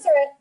answer it.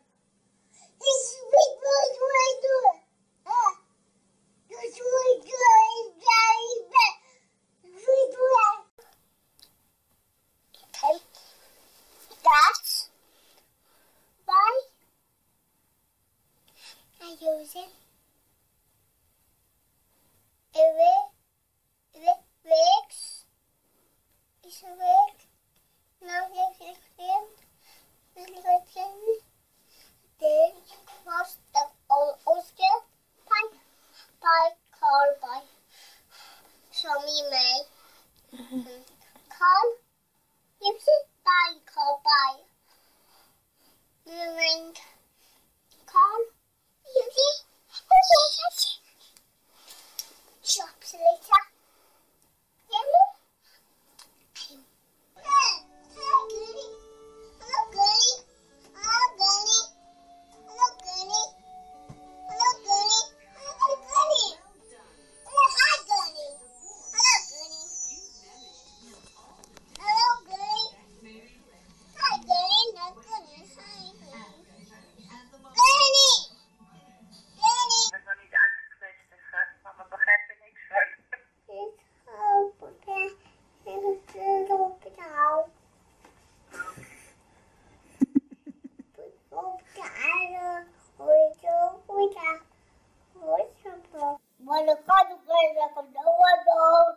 Je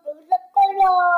Maar dan kan